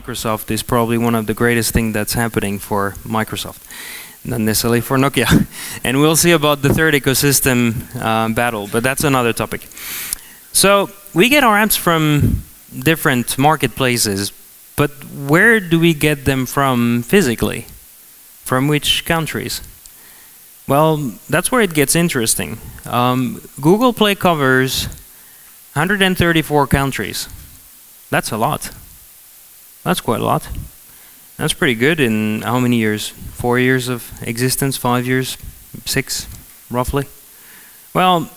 Microsoft is probably one of the greatest things that's happening for Microsoft, not necessarily for Nokia. and we'll see about the third ecosystem uh, battle, but that's another topic. So we get our apps from different marketplaces, but where do we get them from physically? From which countries? Well, that's where it gets interesting. Um, Google Play covers 134 countries. That's a lot. That's quite a lot. That's pretty good in how many years? Four years of existence? Five years? Six, roughly? Well,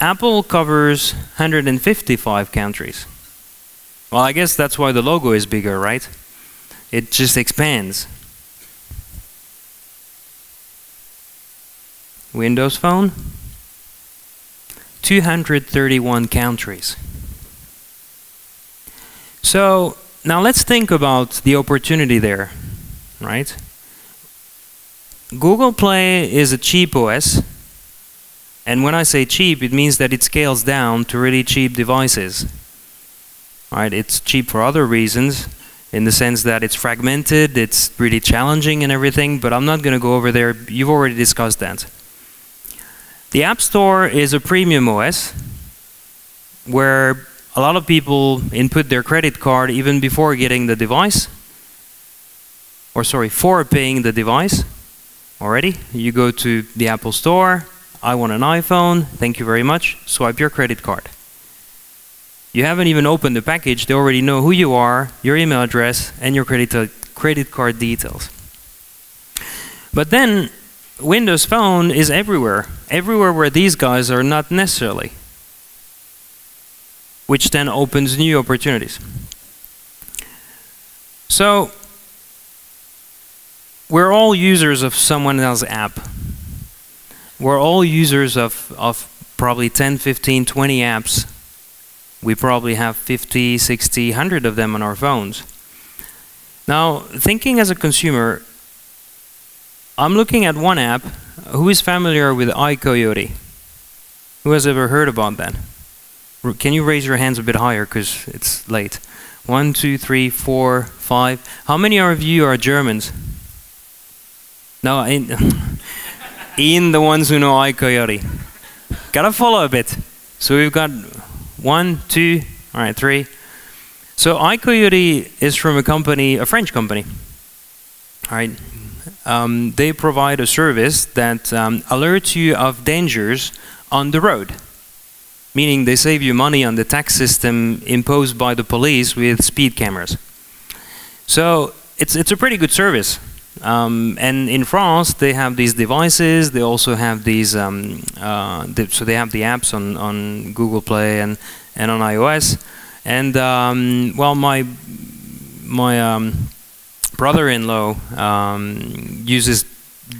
Apple covers 155 countries. Well, I guess that's why the logo is bigger, right? It just expands. Windows Phone, 231 countries. So now let's think about the opportunity there, right? Google Play is a cheap OS, and when I say cheap, it means that it scales down to really cheap devices. Right? It's cheap for other reasons, in the sense that it's fragmented, it's really challenging and everything, but I'm not going to go over there. You've already discussed that. The App Store is a premium OS where a lot of people input their credit card even before getting the device, or sorry, for paying the device already. You go to the Apple Store, I want an iPhone, thank you very much, swipe your credit card. You haven't even opened the package, they already know who you are, your email address, and your credit, credit card details. But then, Windows Phone is everywhere, everywhere where these guys are not necessarily, which then opens new opportunities. So, we're all users of someone else's app we're all users of, of probably 10, 15, 20 apps. We probably have 50, 60, 100 of them on our phones. Now, thinking as a consumer, I'm looking at one app. Who is familiar with iCoyote? Who has ever heard about that? Can you raise your hands a bit higher because it's late? One, two, three, four, five. How many of you are Germans? No, I, in the ones who know iCoyote. Gotta follow a bit. So we've got one, two, all right, three. So iCoyote is from a company, a French company. All right. Um, they provide a service that um, alerts you of dangers on the road. Meaning they save you money on the tax system imposed by the police with speed cameras. So it's, it's a pretty good service. Um, and in France, they have these devices. They also have these. Um, uh, so they have the apps on on Google Play and and on iOS. And um, well, my my um, brother-in-law um, uses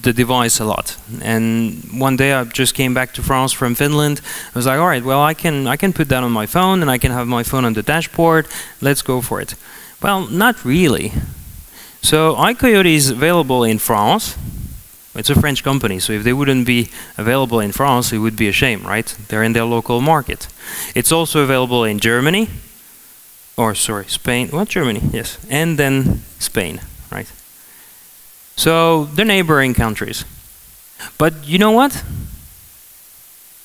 the device a lot. And one day I just came back to France from Finland. I was like, all right, well, I can I can put that on my phone, and I can have my phone on the dashboard. Let's go for it. Well, not really. So iCoyote is available in France. It's a French company, so if they wouldn't be available in France, it would be a shame, right? They're in their local market. It's also available in Germany, or sorry, Spain. What Germany? Yes, and then Spain, right? So they're neighboring countries. But you know what?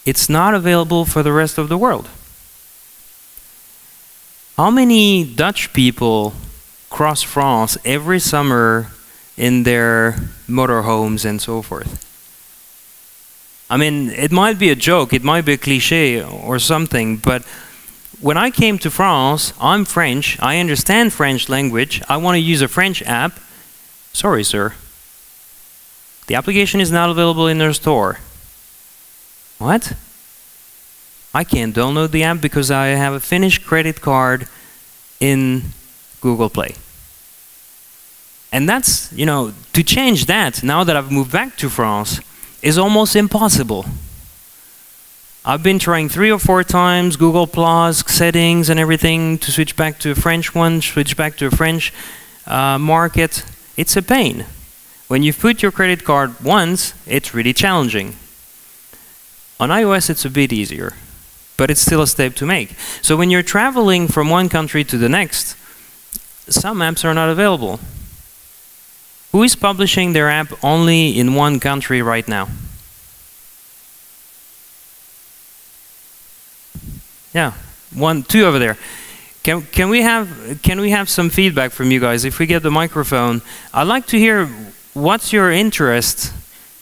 It's not available for the rest of the world. How many Dutch people cross France every summer in their motorhomes and so forth. I mean, it might be a joke, it might be a cliche or something, but when I came to France, I'm French, I understand French language, I want to use a French app. Sorry, sir. The application is not available in their store. What? I can't download the app because I have a Finnish credit card in Google Play. And that's, you know, to change that now that I've moved back to France is almost impossible. I've been trying three or four times Google Plus settings and everything to switch back to a French one, switch back to a French uh, market. It's a pain. When you put your credit card once, it's really challenging. On iOS, it's a bit easier, but it's still a step to make. So when you're traveling from one country to the next, some apps are not available. Who is publishing their app only in one country right now? Yeah, one, two over there. Can, can we have can we have some feedback from you guys? If we get the microphone, I'd like to hear what's your interest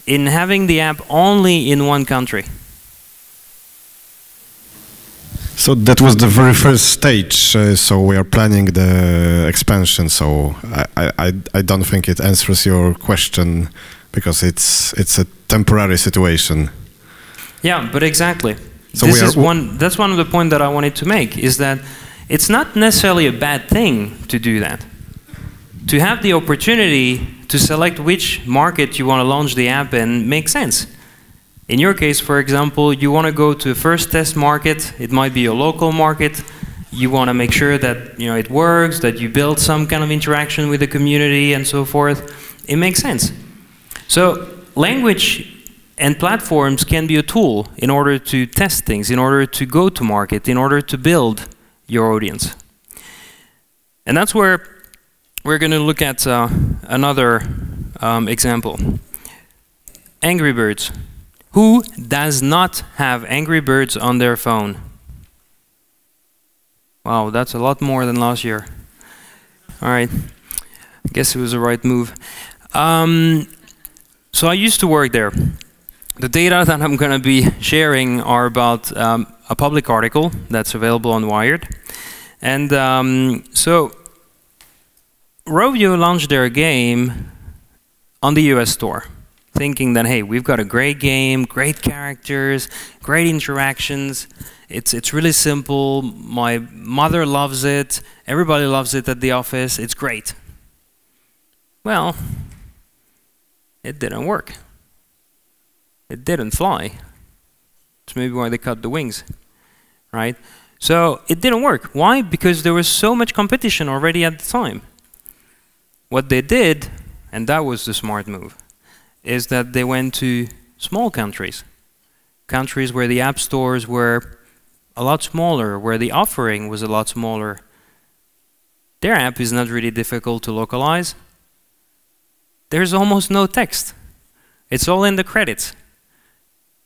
in having the app only in one country. So that was the very first stage. Uh, so we are planning the expansion. So I, I, I don't think it answers your question because it's it's a temporary situation. Yeah, but exactly. So this is one. That's one of the points that I wanted to make is that it's not necessarily a bad thing to do that. To have the opportunity to select which market you want to launch the app in makes sense. In your case, for example, you want to go to a first test market. It might be a local market. You want to make sure that you know it works, that you build some kind of interaction with the community and so forth. It makes sense. So language and platforms can be a tool in order to test things, in order to go to market, in order to build your audience. And that's where we're going to look at uh, another um, example. Angry Birds. Who does not have Angry Birds on their phone? Wow, that's a lot more than last year. All right, I guess it was the right move. Um, so I used to work there. The data that I'm going to be sharing are about um, a public article that's available on Wired. And um, so Rovio launched their game on the US store thinking that hey, we've got a great game, great characters, great interactions. It's it's really simple. My mother loves it. Everybody loves it at the office. It's great. Well, it didn't work. It didn't fly. That's maybe why they cut the wings, right? So it didn't work. Why? Because there was so much competition already at the time. What they did, and that was the smart move, is that they went to small countries, countries where the app stores were a lot smaller, where the offering was a lot smaller. Their app is not really difficult to localize. There's almost no text. It's all in the credits.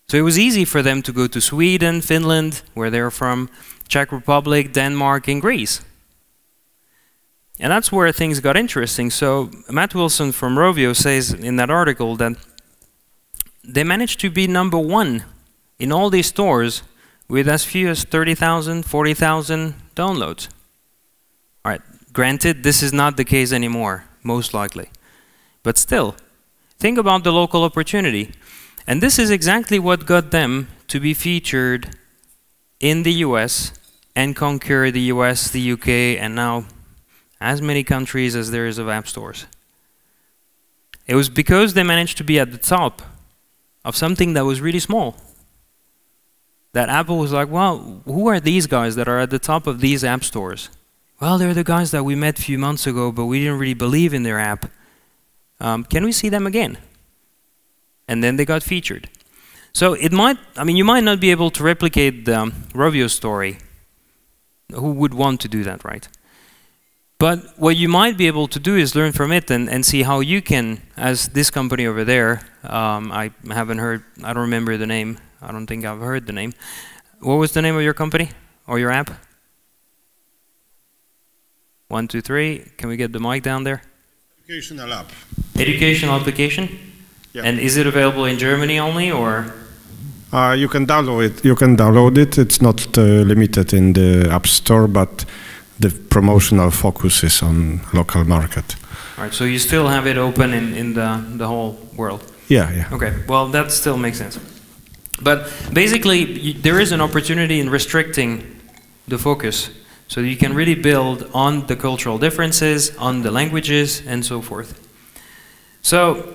So it was easy for them to go to Sweden, Finland, where they're from, Czech Republic, Denmark, and Greece. And that's where things got interesting. So Matt Wilson from Rovio says in that article that they managed to be number one in all these stores with as few as 30,000, 40,000 downloads. All right, granted, this is not the case anymore, most likely. But still, think about the local opportunity. And this is exactly what got them to be featured in the US and conquer the US, the UK, and now as many countries as there is of app stores. It was because they managed to be at the top of something that was really small. That Apple was like, well, who are these guys that are at the top of these app stores? Well, they're the guys that we met a few months ago, but we didn't really believe in their app. Um, can we see them again? And then they got featured. So it might, I mean, you might not be able to replicate the um, Rovio story. Who would want to do that, right? But what you might be able to do is learn from it and, and see how you can, as this company over there, um, I haven't heard, I don't remember the name, I don't think I've heard the name. What was the name of your company or your app? One, two, three. Can we get the mic down there? Educational app. Educational application? Yeah. And is it available in Germany only or? Uh, you can download it. You can download it. It's not uh, limited in the App Store, but the promotional focus is on local market. All right, so you still have it open in, in the, the whole world? Yeah, yeah. Okay, well, that still makes sense. But basically, there is an opportunity in restricting the focus so you can really build on the cultural differences, on the languages, and so forth. So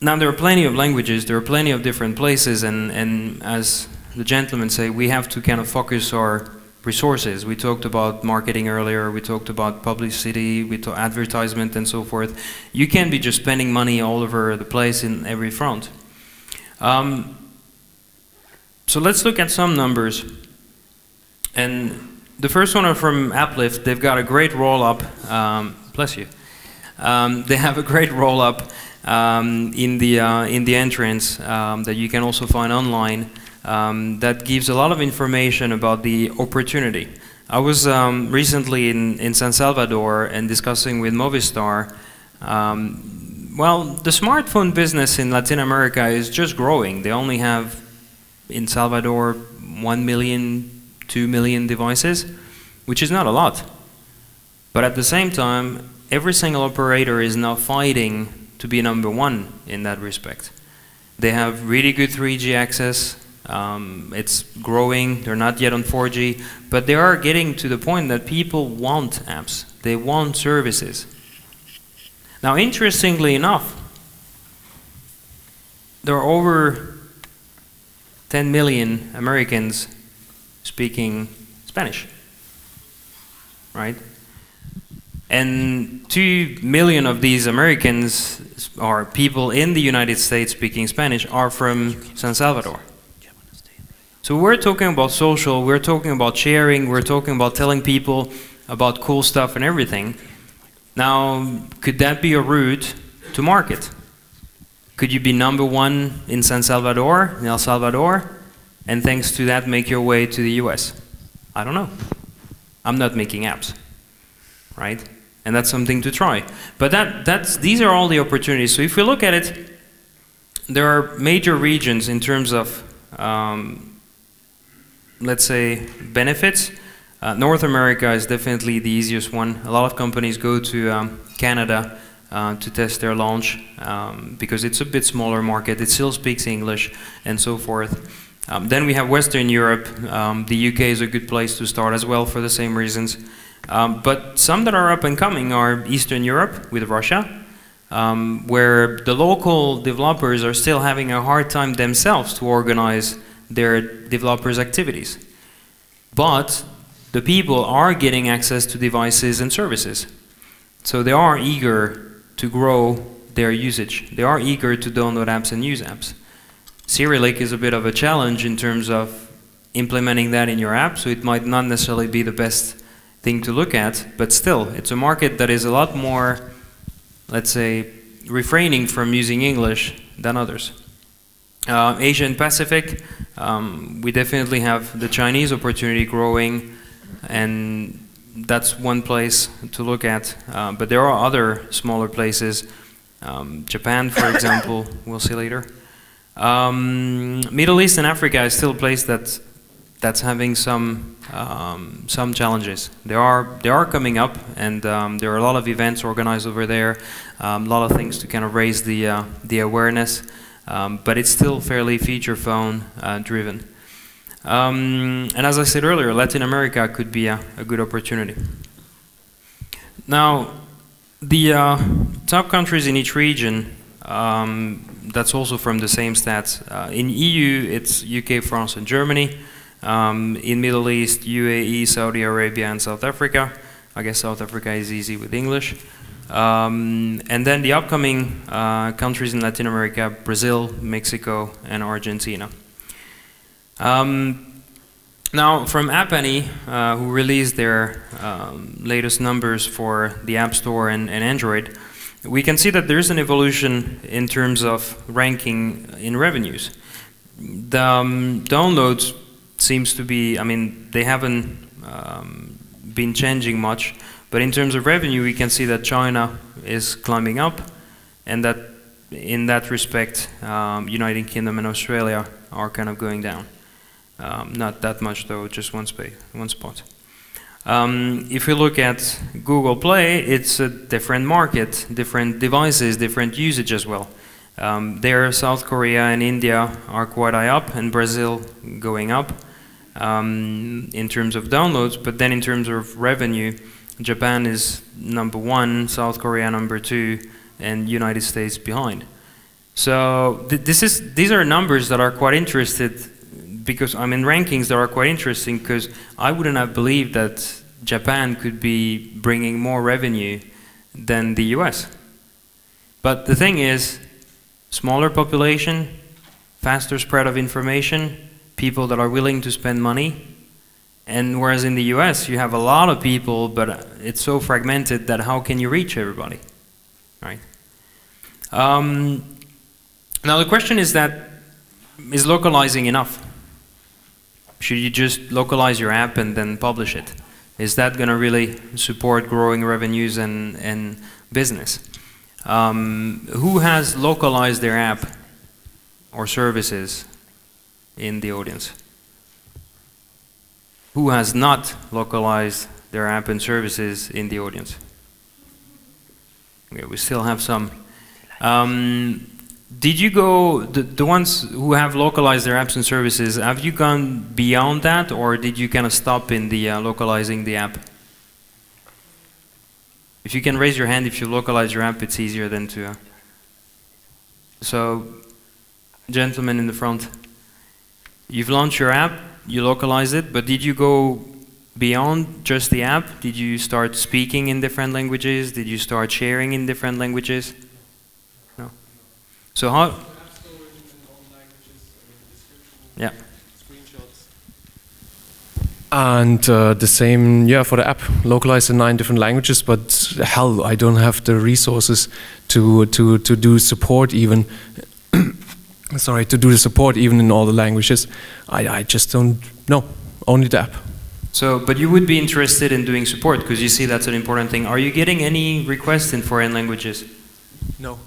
now there are plenty of languages, there are plenty of different places, and, and as the gentlemen say, we have to kind of focus our resources. We talked about marketing earlier, we talked about publicity, we talked advertisement and so forth. You can't be just spending money all over the place in every front. Um, so let's look at some numbers. And the first one are from AppLift. They've got a great roll up. Um, bless you. Um, they have a great roll up um, in the uh, in the entrance um, that you can also find online. Um, that gives a lot of information about the opportunity. I was um, recently in, in San Salvador and discussing with Movistar. well, the smartphone business in Latin America is just growing. They only have in Salvador 1 million 2 million devices, which is not a lot. But at the same time, every single operator is now fighting to be number one in that respect. They have really good 3G access. Um, it's growing. They're not yet on 4G, but they are getting to the point that people want apps. They want services. Now, interestingly enough, there are over 10 million Americans speaking Spanish, right? And two million of these Americans or people in the United States speaking Spanish are from San Salvador. So we're talking about social, we're talking about sharing, we're talking about telling people about cool stuff and everything. Now, could that be a route to market? Could you be number one in San Salvador, in El Salvador, and thanks to that make your way to the US? I don't know. I'm not making apps, right? And that's something to try. But that, that's, these are all the opportunities. So if we look at it, there are major regions in terms of, um, let's say, benefits. Uh, North America is definitely the easiest one. A lot of companies go to um, Canada uh, to test their launch um, because it's a bit smaller market. It still speaks English and so forth. Um, then we have Western Europe. Um, the UK is a good place to start as well for the same reasons. Um, but some that are up and coming are Eastern Europe with Russia, um, where the local developers are still having a hard time themselves to organize their developers' activities. But the people are getting access to devices and services. So they are eager to grow their usage. They are eager to download apps and use apps. Cyrillic is a bit of a challenge in terms of implementing that in your app, so it might not necessarily be the best thing to look at, but still, it's a market that is a lot more, let's say, refraining from using English than others. Uh, Asia and Pacific, um, we definitely have the Chinese opportunity growing, and that's one place to look at. Uh, but there are other smaller places. Um, Japan, for example, we'll see later. Um, Middle East and Africa is still a place that that's having some um, some challenges. There are they are coming up, and um, there are a lot of events organized over there, um, a lot of things to kind of raise the uh, the awareness. Um, but it's still fairly feature phone uh, driven. Um, and as I said earlier, Latin America could be a, a good opportunity. Now, the uh, top countries in each region um, that's also from the same stats. Uh, in EU, it's UK, France, and Germany. Um, in Middle East, UAE, Saudi Arabia, and South Africa. I guess South Africa is easy with English. Um, and then the upcoming uh, countries in Latin America, Brazil, Mexico, and Argentina. Um, now, from App Annie, uh, who released their um, latest numbers for the App Store and, and Android, we can see that there's an evolution in terms of ranking in revenues. The um, downloads seems to be, I mean, they haven't um, been changing much, but in terms of revenue, we can see that China is climbing up, and that in that respect, um, United Kingdom and Australia are kind of going down. Um, not that much though, just one, space, one spot. Um, if we look at Google Play, it's a different market, different devices, different usage as well. Um, there, South Korea and India are quite high up, and Brazil going up um, in terms of downloads. But then, in terms of revenue, Japan is number one, South Korea number two, and United States behind. So th this is these are numbers that are quite interested because I'm in rankings that are quite interesting because I wouldn't have believed that Japan could be bringing more revenue than the US. But the thing is, smaller population, faster spread of information, people that are willing to spend money, And whereas in the US, you have a lot of people, but it's so fragmented that how can you reach everybody, right? Um, now the question is that, is localizing enough? Should you just localize your app and then publish it? Is that going to really support growing revenues and, and business? Um, who has localized their app or services in the audience? Who has not localized their app and services in the audience? Okay, we still have some. Um, did you go, the, the ones who have localized their apps and services, have you gone beyond that or did you kind of stop in the uh, localizing the app? If you can raise your hand if you localize your app, it's easier than to. Uh, so, gentlemen in the front, you've launched your app, you localize it, but did you go beyond just the app? Did you start speaking in different languages? Did you start sharing in different languages? No. So how? Yeah. And uh, the same, yeah, for the app, localized in nine different languages. But hell, I don't have the resources to to to do support even. Sorry, to do the support even in all the languages. I I just don't know. Only the app. So, but you would be interested in doing support because you see that's an important thing. Are you getting any requests in foreign languages? No.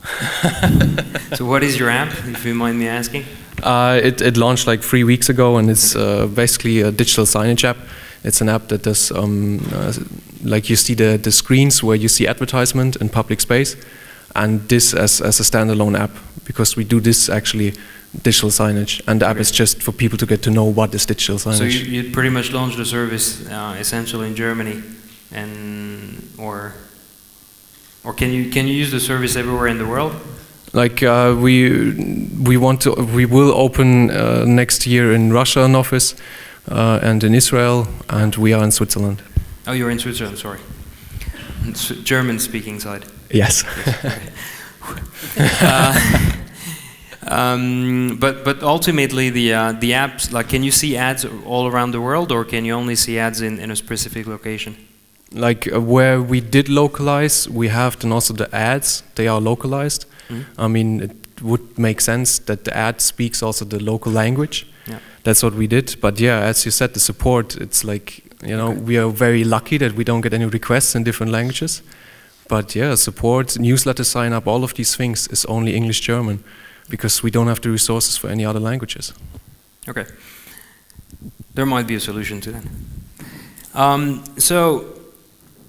so, what is your app, if you mind me asking? Uh, it, it launched like three weeks ago, and it's uh, basically a digital signage app. It's an app that does, um, uh, like you see the, the screens where you see advertisement in public space, and this as, as a standalone app, because we do this actually digital signage, and the app is just for people to get to know what is digital signage. So you, you pretty much launched the service uh, essentially in Germany, and or or can you can you use the service everywhere in the world? Like uh, we we want to we will open uh, next year in Russia an office uh, and in Israel and we are in Switzerland. Oh, you're in Switzerland. Sorry, German speaking side. Yes. Uh, um, but but ultimately the uh, the apps like can you see ads all around the world or can you only see ads in, in a specific location? Like uh, where we did localize, we have then also the ads. They are localized. Mm. I mean, it would make sense that the ad speaks also the local language. Yeah. That's what we did. But yeah, as you said, the support. It's like you know okay. we are very lucky that we don't get any requests in different languages. But yeah, support, newsletter sign up, all of these things is only English German because we don't have the resources for any other languages. Okay. There might be a solution to that. Um, so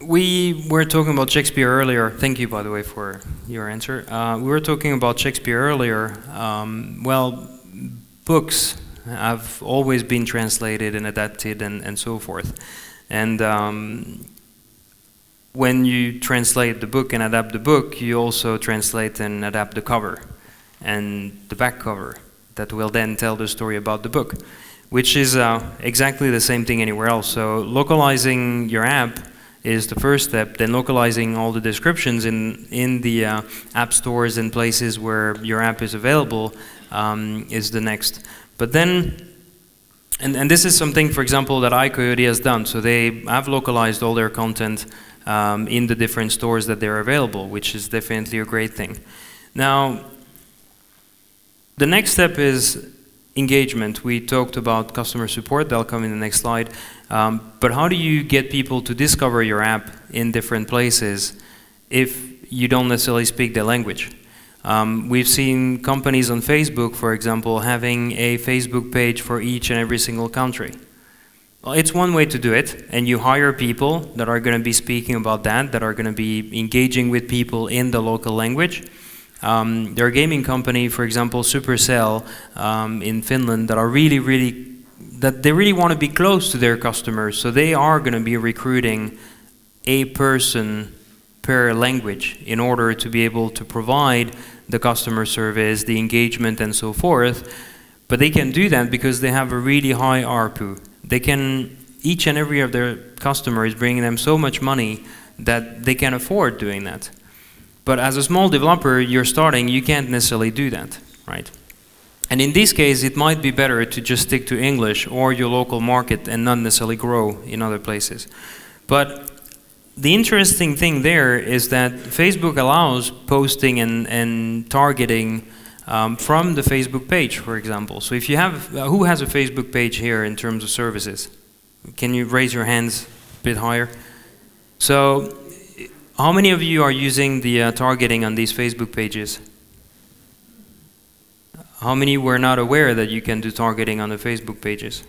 we were talking about Shakespeare earlier. Thank you, by the way, for your answer. Uh, we were talking about Shakespeare earlier. Um, well, books have always been translated and adapted and, and so forth. And um, when you translate the book and adapt the book, you also translate and adapt the cover and the back cover that will then tell the story about the book, which is uh, exactly the same thing anywhere else. So localizing your app is the first step. Then localizing all the descriptions in in the uh, app stores and places where your app is available um, is the next. But then, and and this is something, for example, that iCoyote has done. So they have localized all their content um, in the different stores that they're available, which is definitely a great thing. Now, the next step is engagement. We talked about customer support, that'll come in the next slide. Um, but how do you get people to discover your app in different places if you don't necessarily speak their language? Um, we've seen companies on Facebook, for example, having a Facebook page for each and every single country. Well, it's one way to do it, and you hire people that are going to be speaking about that, that are going to be engaging with people in the local language. Um, there are gaming company, for example, Supercell um, in Finland, that are really, really that they really want to be close to their customers. So they are going to be recruiting a person per language in order to be able to provide the customer service, the engagement, and so forth. But they can do that because they have a really high ARPU. They can each and every of their customers bringing them so much money that they can afford doing that. But as a small developer, you're starting, you can't necessarily do that, right? And in this case, it might be better to just stick to English or your local market and not necessarily grow in other places. But the interesting thing there is that Facebook allows posting and, and targeting um, from the Facebook page, for example. So if you have, uh, who has a Facebook page here in terms of services? Can you raise your hands a bit higher? So how many of you are using the uh, targeting on these Facebook pages? How many were not aware that you can do targeting on the Facebook pages?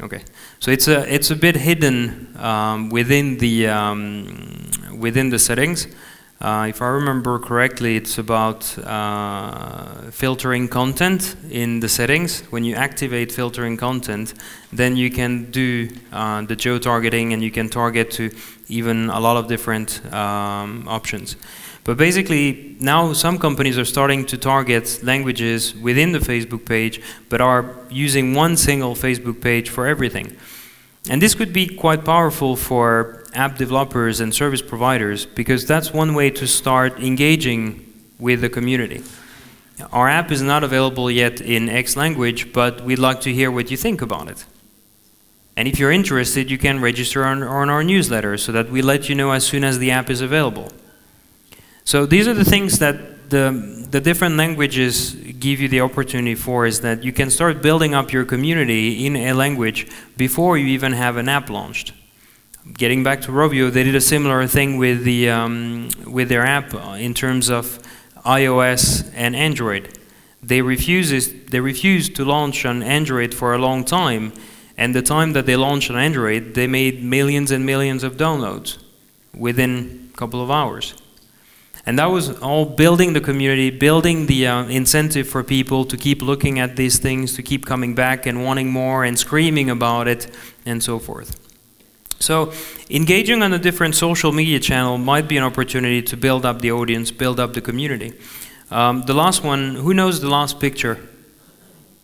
Okay, so it's a it's a bit hidden um, within the um, within the settings. Uh, if I remember correctly, it's about uh, filtering content in the settings. When you activate filtering content, then you can do uh, the geo-targeting and you can target to even a lot of different um, options. But basically, now some companies are starting to target languages within the Facebook page, but are using one single Facebook page for everything. And this could be quite powerful for app developers and service providers because that's one way to start engaging with the community. Our app is not available yet in X language, but we'd like to hear what you think about it. And if you're interested, you can register on, on our newsletter so that we let you know as soon as the app is available. So these are the things that the, the different languages give you the opportunity for is that you can start building up your community in a language before you even have an app launched. Getting back to Rovio, they did a similar thing with, the, um, with their app in terms of iOS and Android. They, refuses, they refused to launch on Android for a long time, and the time that they launched on Android, they made millions and millions of downloads within a couple of hours. And that was all building the community, building the uh, incentive for people to keep looking at these things, to keep coming back and wanting more and screaming about it, and so forth. So engaging on a different social media channel might be an opportunity to build up the audience, build up the community. Um, the last one, who knows the last picture?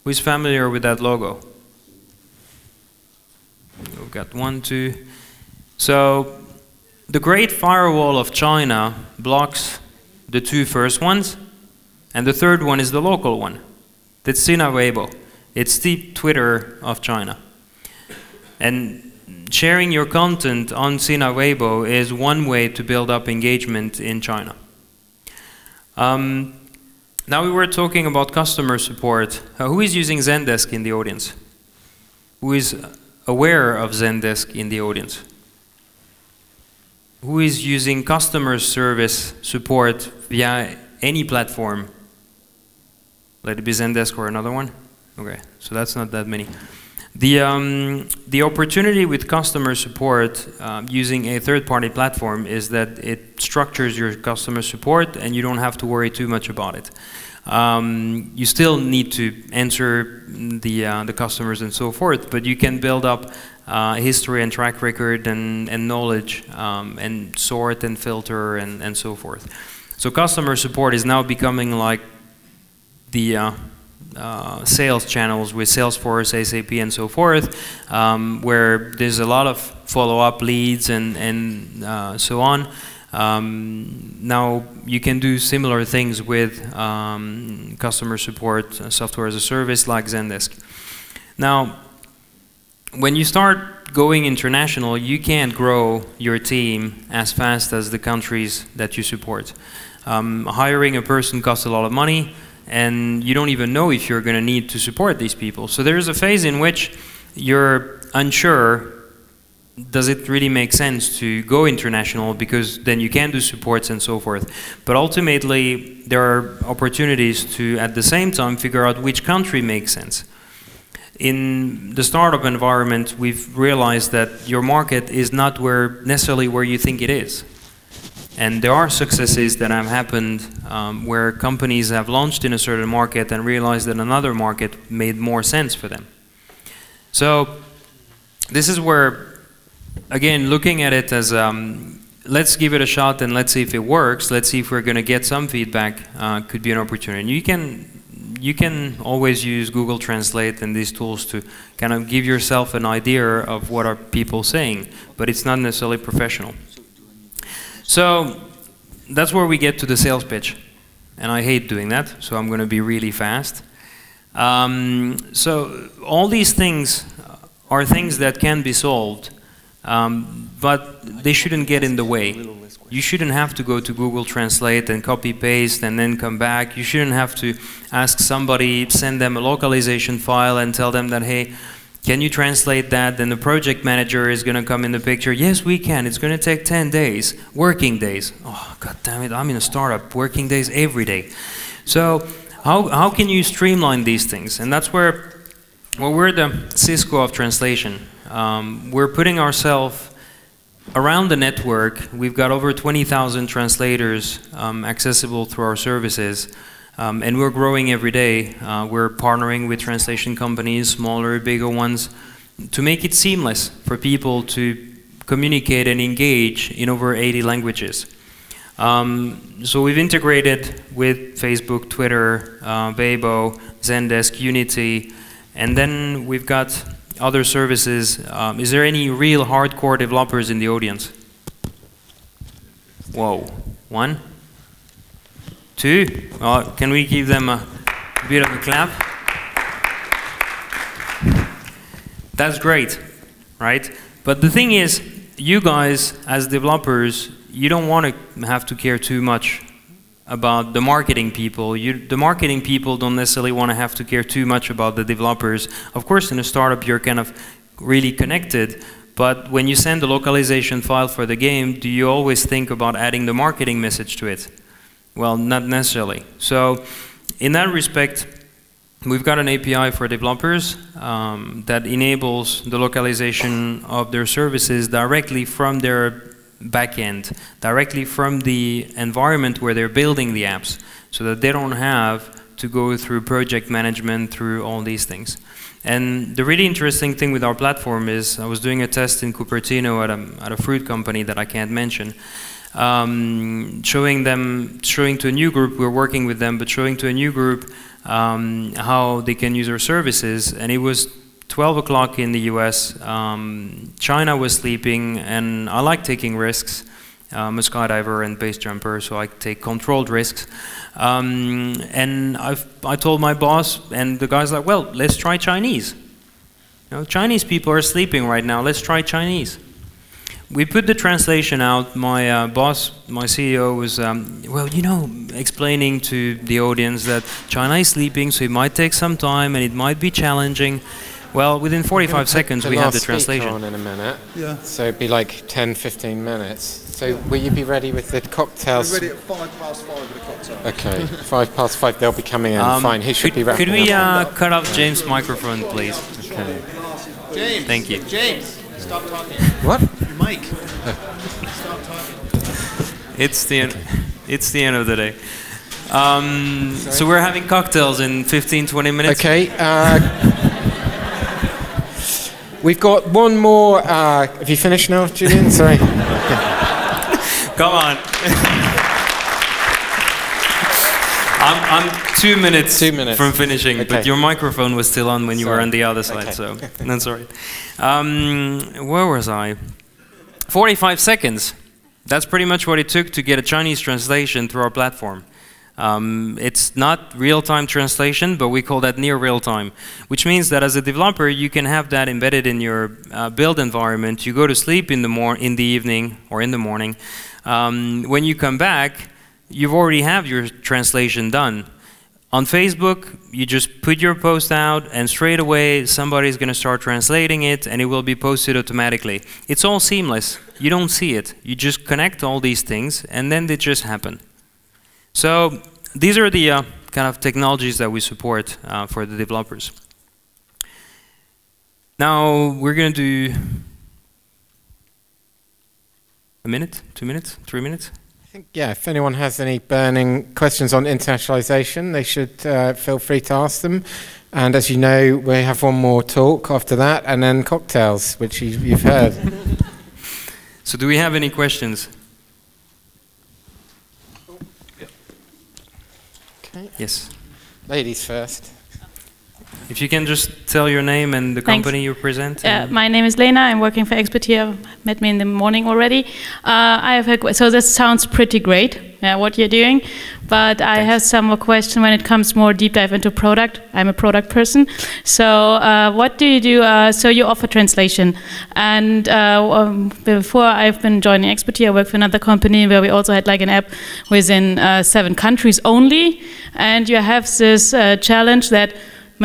Who's familiar with that logo? We've got one, two. So the Great Firewall of China blocks the two first ones, and the third one is the local one. That's Sina Weibo. It's the Twitter of China. And sharing your content on Sina Weibo is one way to build up engagement in China. Um, now we were talking about customer support. Uh, who is using Zendesk in the audience? Who is aware of Zendesk in the audience? who is using customer service support via any platform? Let it be Zendesk or another one? Okay, so that's not that many. The, um, the opportunity with customer support um, using a third-party platform is that it structures your customer support and you don't have to worry too much about it. Um, you still need to answer the, uh, the customers and so forth, but you can build up uh, history and track record and, and knowledge um, and sort and filter and, and so forth. So customer support is now becoming like the uh, sales channels with Salesforce, SAP, and so forth, um, where there's a lot of follow-up leads and, and uh, so on. Um, now you can do similar things with um, customer support uh, software as a service like Zendesk. Now when you start going international, you can't grow your team as fast as the countries that you support. Um, hiring a person costs a lot of money, and you don't even know if you're going to need to support these people. So there's a phase in which you're unsure does it really make sense to go international because then you can do supports and so forth. But ultimately, there are opportunities to, at the same time, figure out which country makes sense in the startup environment, we've realized that your market is not where necessarily where you think it is. And there are successes that have happened um, where companies have launched in a certain market and realized that another market made more sense for them. So this is where, again, looking at it as um, let's give it a shot and let's see if it works. Let's see if we're going to get some feedback. Uh, could be an opportunity. And you can you can always use Google Translate and these tools to kind of give yourself an idea of what are people saying, but it's not necessarily professional. So that's where we get to the sales pitch. and I hate doing that, so I'm going to be really fast. Um, so all these things are things that can be solved, um, but they shouldn't get in the way. You shouldn't have to go to Google Translate and copy paste and then come back. You shouldn't have to ask somebody, send them a localization file and tell them that, hey, can you translate that? Then the project manager is going to come in the picture. Yes, we can. It's going to take 10 days, working days. Oh, god damn it, I'm in a startup, working days every day. So how, how can you streamline these things? And that's where well, we're the Cisco of translation. Um, we're putting ourselves around the network. We've got over 20,000 translators um, accessible through our services. Um, and we're growing every day. Uh, we're partnering with translation companies, smaller, bigger ones, to make it seamless for people to communicate and engage in over 80 languages. Um, so we've integrated with Facebook, Twitter, uh, Weibo, Zendesk, Unity, and then we've got other services. Um, is there any real hardcore developers in the audience? Whoa, one? Two? Well, can we give them a bit of a clap? That's great, right? But the thing is, you guys, as developers, you don't want to have to care too much about the marketing people. You, the marketing people don't necessarily want to have to care too much about the developers. Of course, in a startup, you're kind of really connected, but when you send the localization file for the game, do you always think about adding the marketing message to it? Well, not necessarily. So, in that respect, we've got an API for developers um, that enables the localization of their services directly from their backend directly from the environment where they're building the apps so that they don't have to go through project management, through all these things. And the really interesting thing with our platform is I was doing a test in Cupertino at a, at a fruit company that I can't mention, um, showing them, showing to a new group, we're working with them, but showing to a new group um, how they can use our services. And it was 12 o'clock in the US, um, China was sleeping, and I like taking risks. I'm a skydiver and base jumper, so I take controlled risks. Um, and I've, I told my boss, and the guy's like, well, let's try Chinese. You know, Chinese people are sleeping right now, let's try Chinese. We put the translation out. My uh, boss, my CEO, was, um, well, you know, explaining to the audience that China is sleeping, so it might take some time and it might be challenging. Well, within 45 seconds, we have the translation. on in a minute. Yeah. So it'd be like 10, 15 minutes. So will you be ready with the cocktails? We're ready at five past five with the cocktail. Okay, five past five. They'll be coming in. Um, Fine. He should could, be wrapping Could we up. uh, cut off James' microphone, please? Okay. James. Thank you. James, stop talking. What? Mike. stop talking. It's the end. It's the end of the day. Um, so we're having cocktails in 15, 20 minutes. Okay. Uh, we've got one more. Uh, have you finished now, Julian? Sorry. Come on. I'm, I'm two minutes, Two minutes. from finishing, but your microphone was still on when you were on the other side, Okay. so that's all right. Um, where was I? 45 seconds. That's pretty much what it took to get a Chinese translation through our platform. Um, it's not real-time translation, but we call that near real-time, which means that as a developer, you can have that embedded in your uh, build environment. You go to sleep in the mor in the evening or in the morning. Um, when you come back, you've already have your translation done. On Facebook, you just put your post out, and straight away somebody's going to start translating it, and it will be posted automatically. It's all seamless. You don't see it. You just connect all these things, and then they just happen. So these are the uh, kind of technologies that we support uh, for the developers. Now we're going to do a minute, two minutes, three minutes. Think, yeah, if anyone has any burning questions on internationalization, they should uh, feel free to ask them. And as you know, we have one more talk after that, and then cocktails, which you, you've heard. So do we have any questions? Okay. Yes. Ladies first. If you can just tell your name and the Thanks. company you represent. Uh, my name is Lena. I'm working for Expertier. Met me in the morning already. Uh, I have a, so this sounds pretty great. Yeah, what you're doing, but I have some more question when it comes more deep dive into product. I'm a product person. So uh, what do you do? Uh, so you offer translation, and uh, um, before I've been joining Expertier, I worked for another company where we also had like an app within uh, seven countries only, and you have this uh, challenge that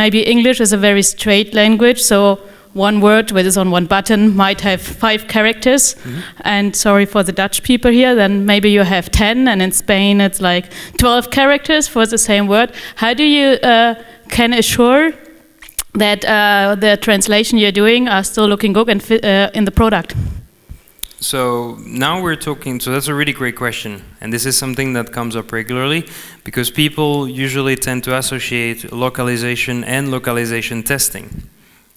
maybe English is a very straight language, so one word which is on one button might have five characters. And sorry for the Dutch people here, then maybe you have 10, and in Spain it's like 12 characters for the same word. How do you uh, can assure that uh, the translation you're doing are still looking good and uh, in the product? So now we're talking, so that's a really great question. And this is something that comes up regularly because people usually tend to associate localization and localization testing.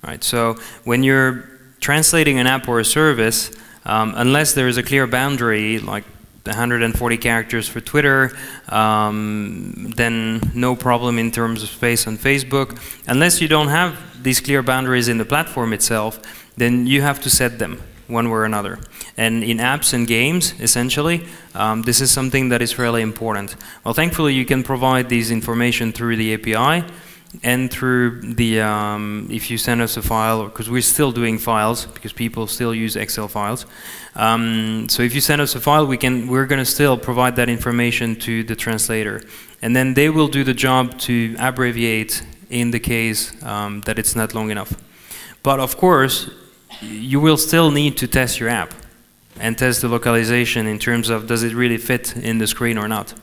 Right, so when you're translating an app or a service, um, unless there is a clear boundary, like 140 characters for Twitter, um, then no problem in terms of space on Facebook. Unless you don't have these clear boundaries in the platform itself, then you have to set them one way or another. And in apps and games, essentially, um, this is something that is fairly important. Well, thankfully, you can provide these information through the API and through the, um, if you send us a file, because we're still doing files, because people still use Excel files. Um, so if you send us a file, we can, we're going to still provide that information to the translator. And then they will do the job to abbreviate in the case um, that it's not long enough. But of course, you will still need to test your app and test the localization in terms of does it really fit in the screen or not.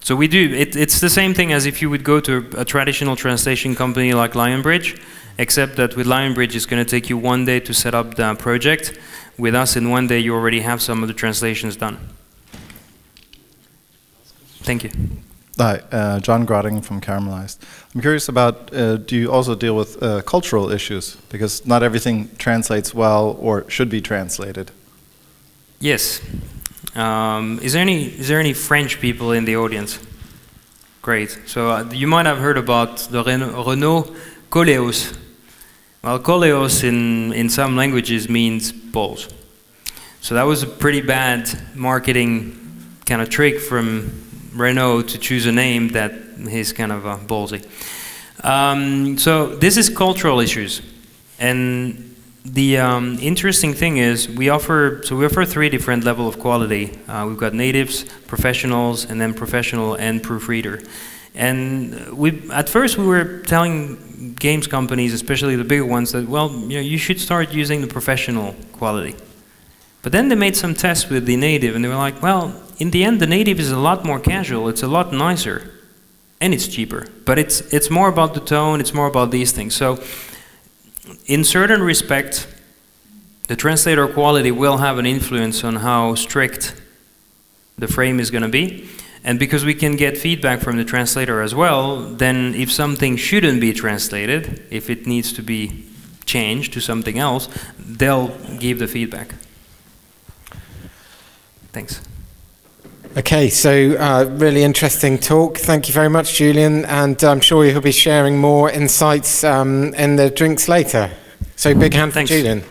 So we do, it, it's the same thing as if you would go to a, a traditional translation company like Lionbridge, except that with Lionbridge it's going to take you one day to set up the project. With us in one day you already have some of the translations done. Thank you. Hi, uh, John Grotting from Caramelized. I'm curious about, uh, do you also deal with uh, cultural issues? Because not everything translates well or should be translated. Yes. Um, is there any is there any French people in the audience? Great. So uh, you might have heard about the Renault, Koleos. Well, Koleos in in some languages means balls. So that was a pretty bad marketing kind of trick from Renault to choose a name that is kind of uh, ballsy. Um, so this is cultural issues, and the um, interesting thing is we offer so we offer three different level of quality. Uh, we've got natives, professionals, and then professional and proofreader. And we at first we were telling games companies, especially the bigger ones, that well you know you should start using the professional quality. But then they made some tests with the native, and they were like, well, in the end, the native is a lot more casual. It's a lot nicer, and it's cheaper. But it's it's more about the tone. It's more about these things. So in certain respect, the translator quality will have an influence on how strict the frame is going to be. And because we can get feedback from the translator as well, then if something shouldn't be translated, if it needs to be changed to something else, they'll give the feedback. Thanks. Okay, so uh, really interesting talk. Thank you very much, Julian, and I'm sure you'll be sharing more insights um, in the drinks later. So big hand Thanks. for Julian.